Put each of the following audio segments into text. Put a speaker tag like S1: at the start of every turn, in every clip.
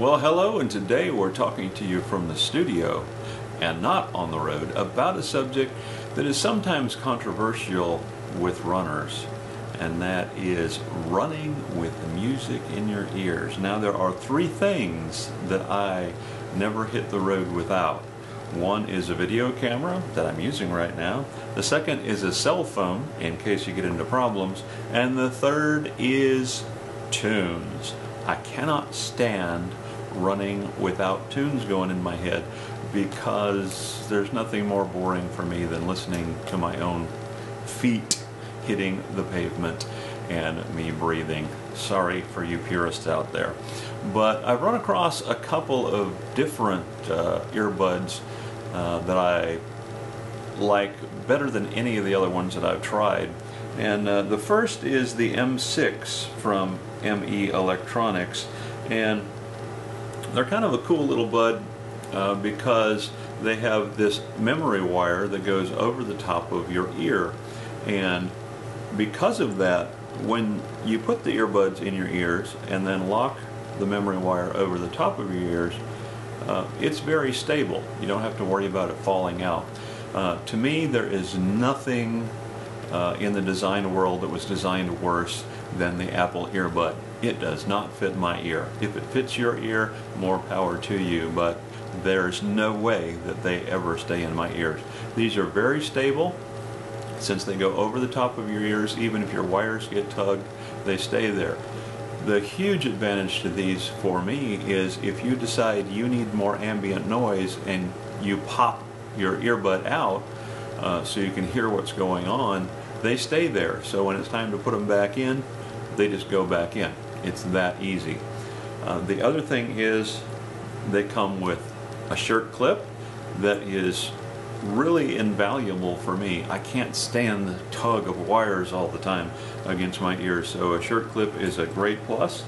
S1: Well, hello, and today we're talking to you from the studio and not on the road about a subject that is sometimes controversial with runners, and that is running with music in your ears. Now, there are three things that I never hit the road without. One is a video camera that I'm using right now. The second is a cell phone in case you get into problems. And the third is tunes. I cannot stand running without tunes going in my head because there's nothing more boring for me than listening to my own feet hitting the pavement and me breathing. Sorry for you purists out there. But I've run across a couple of different uh, earbuds uh, that I like better than any of the other ones that I've tried. And uh, the first is the M6 from ME Electronics. And they're kind of a cool little bud uh, because they have this memory wire that goes over the top of your ear. And because of that, when you put the earbuds in your ears and then lock the memory wire over the top of your ears, uh, it's very stable. You don't have to worry about it falling out. Uh, to me, there is nothing uh, in the design world that was designed worse than the Apple earbud. It does not fit my ear. If it fits your ear, more power to you, but there's no way that they ever stay in my ears. These are very stable. Since they go over the top of your ears, even if your wires get tugged, they stay there. The huge advantage to these for me is if you decide you need more ambient noise and you pop your earbud out uh, so you can hear what's going on, they stay there. So when it's time to put them back in, they just go back in. It's that easy. Uh, the other thing is they come with a shirt clip that is really invaluable for me. I can't stand the tug of wires all the time against my ears, so a shirt clip is a great plus.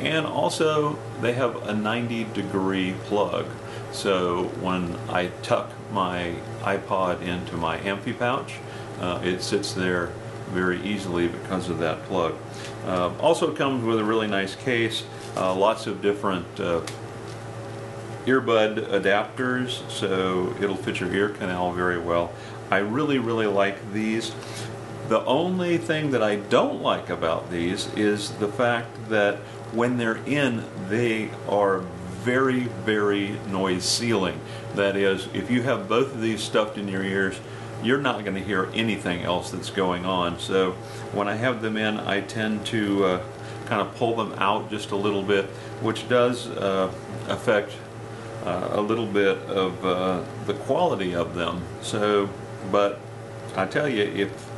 S1: And also, they have a 90 degree plug. So when I tuck my iPod into my Amphipod pouch, uh, it sits there very easily because of that plug. Uh, also comes with a really nice case, uh, lots of different uh, earbud adapters, so it'll fit your ear canal very well. I really, really like these. The only thing that I don't like about these is the fact that when they're in, they are very, very noise sealing. That is, if you have both of these stuffed in your ears, you're not going to hear anything else that's going on. So when I have them in, I tend to uh, kind of pull them out just a little bit, which does uh, affect uh, a little bit of uh, the quality of them. So, but I tell you, if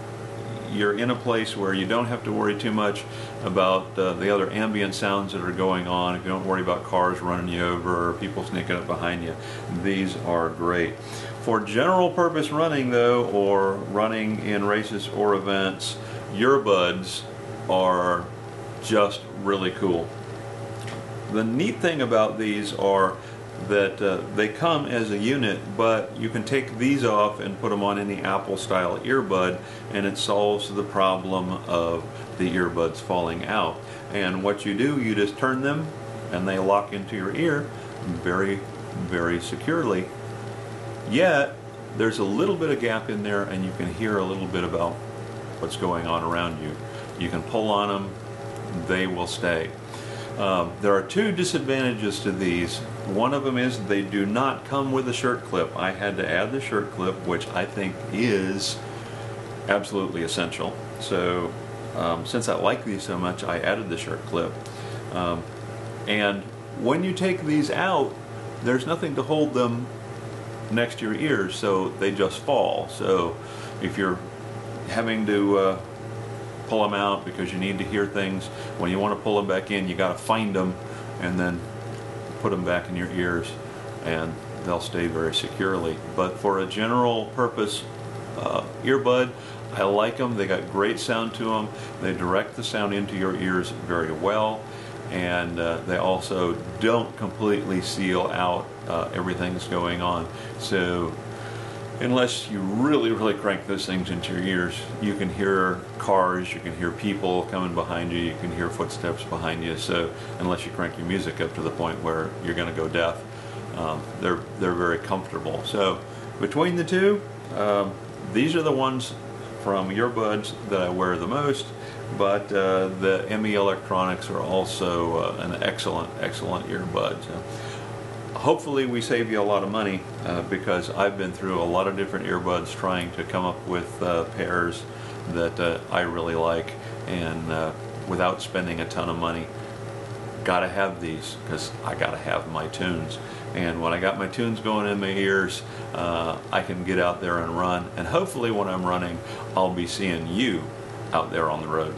S1: you're in a place where you don't have to worry too much about uh, the other ambient sounds that are going on, if you don't worry about cars running you over or people sneaking up behind you, these are great. For general purpose running though, or running in races or events, Yurbuds are just really cool. The neat thing about these are that uh, they come as a unit, but you can take these off and put them on any Apple style earbud, and it solves the problem of the earbuds falling out. And what you do, you just turn them and they lock into your ear very, very securely. Yet, there's a little bit of gap in there, and you can hear a little bit about what's going on around you. You can pull on them, they will stay. Um, there are two disadvantages to these. One of them is they do not come with a shirt clip. I had to add the shirt clip, which I think is absolutely essential. So, um, since I like these so much, I added the shirt clip. Um, and when you take these out, there's nothing to hold them next to your ears, so they just fall. So, if you're having to uh, pull them out because you need to hear things. When you want to pull them back in, you got to find them and then put them back in your ears and they'll stay very securely. But for a general purpose uh, earbud, I like them. They got great sound to them. They direct the sound into your ears very well. And uh, they also don't completely seal out uh, everything that's going on. So unless you really, really crank those things into your ears, you can hear cars, you can hear people coming behind you, you can hear footsteps behind you. So unless you crank your music up to the point where you're going to go deaf, um, they're they're very comfortable. So between the two, um, these are the ones from Yurbuds that I wear the most. But uh, the ME Electronics are also uh, an excellent, excellent earbud. So hopefully we save you a lot of money uh, because I've been through a lot of different earbuds trying to come up with uh, pairs that uh, I really like and uh, without spending a ton of money. Gotta have these because I gotta have my tunes. And when I got my tunes going in my ears, uh, I can get out there and run. And hopefully, when I'm running, I'll be seeing you out there on the road.